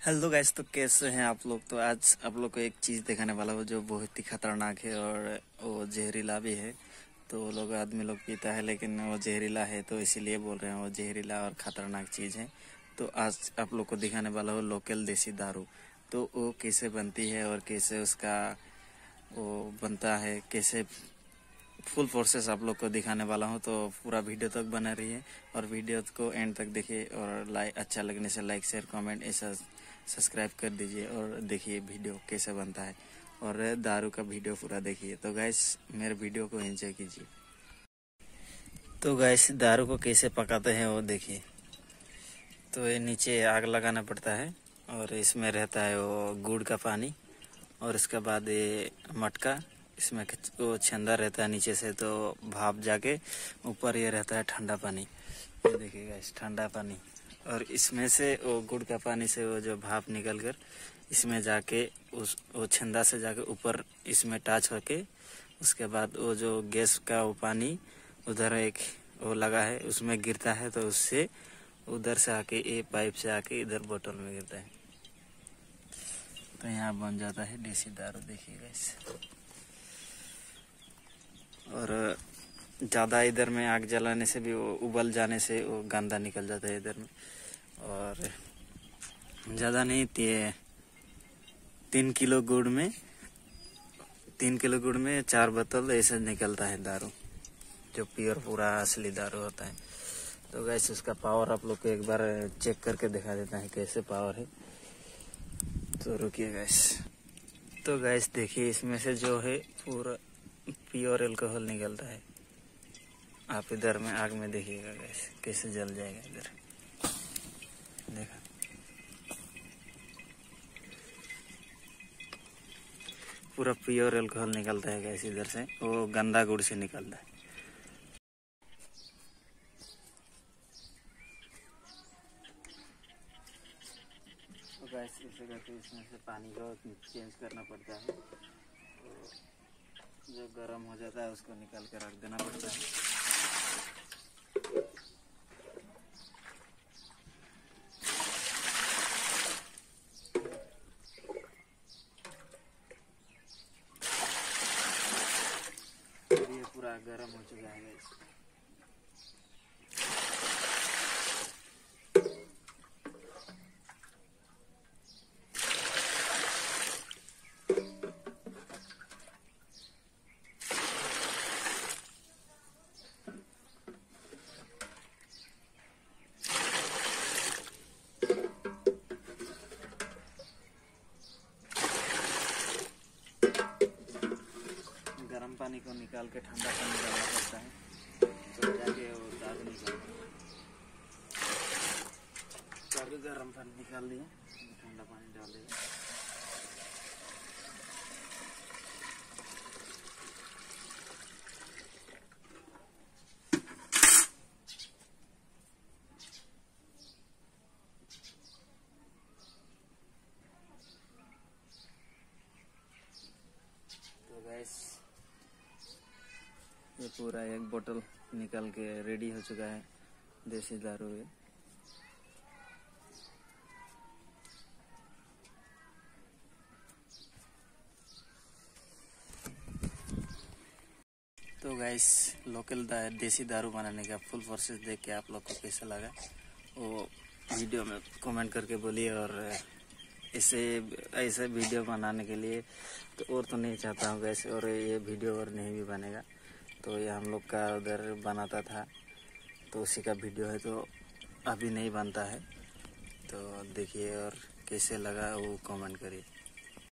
Hello guys तो कैसे हैं आप लोग? तो आज आप लोग को एक चीज़ दिखाने वाला हूँ जो बहुत ही खतरनाक है और वो जहरीला भी है। तो लोग आदमी लोग पीता है, लेकिन वो जहरीला है तो इसीलिए बोल रहे हैं वो जहरीला और ख़तरनाक चीज़ है। तो आज आप लोग को दिखाने वाला हूँ लोकल देसी दारू। तो वो कैसे बनती है और कैसे उसका वो बनता है, कैसे फुल प्रोसेस आप लोग को दिखाने वाला हूँ। तो पूरा वीडियो तक बना रही है और वीडियो को एंड तक देखिए और लाइक अच्छा लगने से लाइक, शेयर, कमेंट, ऐसा सब्सक्राइब कर दीजिए और देखिए वीडियो कैसे बनता है। और दारू का वीडियो पूरा देखिए। तो गैस मेरे वीडियो को एंजॉय कीजिए। तो गैस दारू को कैसे पकाते हैं वो देखिए। तो ये नीचे आग लगाना पड़ता है और इसमें रहता है वो गुड़ का पानी और इसके बाद ये मटका, इसमें वो छंदा रहता है नीचे से तो भाप जाके ऊपर ये रहता है ठंडा पानी। ये देखिएगा इस ठंडा पानी। और इसमें से वो गुड़ का पानी से वो जो भाप निकल कर, इसमें जाके उस, वो छंदा से जाके ऊपर इसमें टच होके, उसके बाद वो जो गैस का वो पानी उधर एक वो लगा है, उसमें गिरता है तो उससे उधर से आके ये पाइप से आके इधर बोतल में गिरता है। तो यहाँ बन जाता है देसी दारू देखिएगा इसे और ज़्यादा इधर में आग जलाने से भी वो उबल जाने से वो गंदा निकल जाता है इधर में। और ज़्यादा नहीं ये तीन किलो गुड़ में, तीन किलो गुड़ में चार बोतल ऐसे निकलता है दारू, जो प्योर पूरा असली दारू होता है। तो गैस उसका पावर आप लोग को एक बार चेक करके दिखा देता है कैसे पावर है। तो रुकिए गैस तो गैस देखिए, इसमें से जो है पूरा प्योर अल्कोहल निकलता है। आप इधर में आग में देखिएगा कैसे कैसे जल जाएगा इधर। देखा। पूरा प्योर अल्कोहल निकलता है गैस इधर से, वो गंदा गुड़ से निकलता है। तो गैस इसमें से पानी को चेंज करना पड़ता है। तो जो गर्म हो जाता है उसको निकाल कर रख देना पड़ता है। ये पूरा गर्म हो चुका है गर्म पानी को निकाल के ठंडा पानी डालना पड़ता है। तो जाके वो दाग निकाल गर्म पानी निकाल दिया ठंडा पानी डाल दिया तो गैस ये पूरा एक बोतल निकल के रेडी हो चुका है देसी दारू है तो गैस लोकल दा, देसी दारू बनाने का फुल प्रोसेस देख के आप लोग को कैसा लगा वो वीडियो में कमेंट करके बोलिए और इसे ऐसे वीडियो बनाने के लिए तो और तो नहीं चाहता हूँ गैस और ये वीडियो और नहीं भी बनेगा। तो ये हम लोग का उधर बनाता था। तो उसी का वीडियो है तो अभी नहीं बनता है। तो देखिए और कैसे लगा वो कमेंट करिए।